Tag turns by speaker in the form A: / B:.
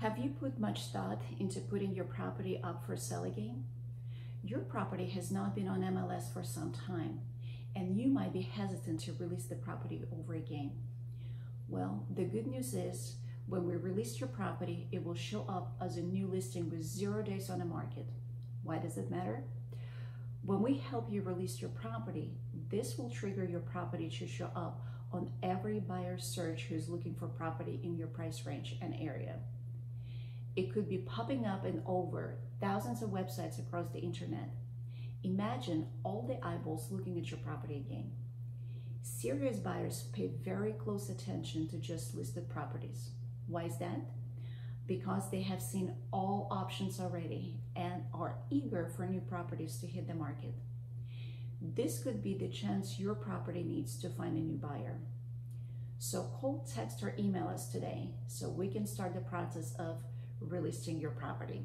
A: Have you put much thought into putting your property up for sale again? Your property has not been on MLS for some time, and you might be hesitant to release the property over again. Well, the good news is when we release your property, it will show up as a new listing with zero days on the market. Why does it matter? When we help you release your property, this will trigger your property to show up on every buyer search who's looking for property in your price range and area. It could be popping up in over thousands of websites across the internet. Imagine all the eyeballs looking at your property again. Serious buyers pay very close attention to just listed properties. Why is that? Because they have seen all options already and are eager for new properties to hit the market. This could be the chance your property needs to find a new buyer. So call, text, or email us today so we can start the process of relisting your property.